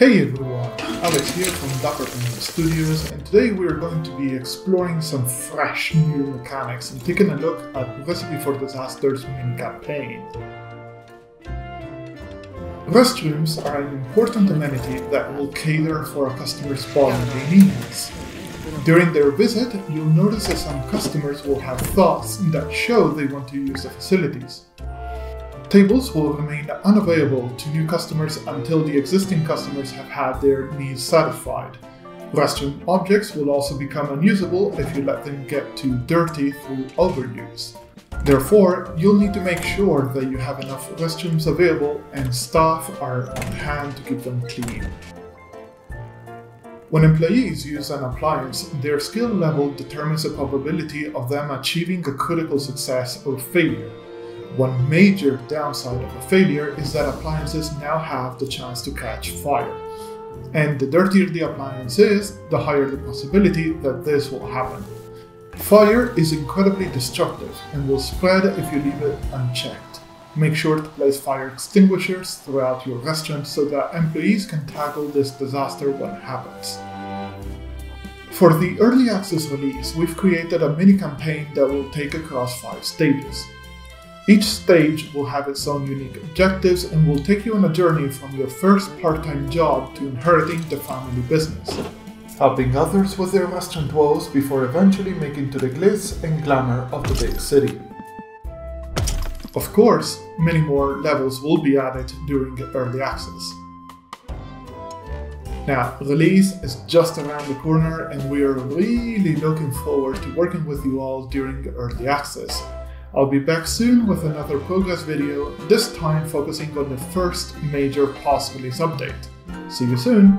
Hey everyone, Alex here from Dapper Penguin Studios, and today we are going to be exploring some fresh new mechanics and taking a look at Recipe for Disasters mini campaign. Restrooms are an important amenity that will cater for a customer's bodily needs. During their visit, you'll notice that some customers will have thoughts that show they want to use the facilities. Tables will remain unavailable to new customers until the existing customers have had their needs satisfied. Restroom objects will also become unusable if you let them get too dirty through overuse. Therefore, you'll need to make sure that you have enough restrooms available and staff are on hand to keep them clean. When employees use an appliance, their skill level determines the probability of them achieving a critical success or failure. One major downside of a failure is that appliances now have the chance to catch fire. And the dirtier the appliance is, the higher the possibility that this will happen. Fire is incredibly destructive and will spread if you leave it unchecked. Make sure to place fire extinguishers throughout your restaurant so that employees can tackle this disaster when it happens. For the early access release, we've created a mini campaign that will take across five stages. Each stage will have its own unique objectives and will take you on a journey from your first part time job to inheriting the family business, helping others with their restaurant woes before eventually making to the glitz and glamour of the big city. Of course, many more levels will be added during early access. Now, release is just around the corner, and we are really looking forward to working with you all during early access. I'll be back soon with another progress video, this time focusing on the first major post release update. See you soon!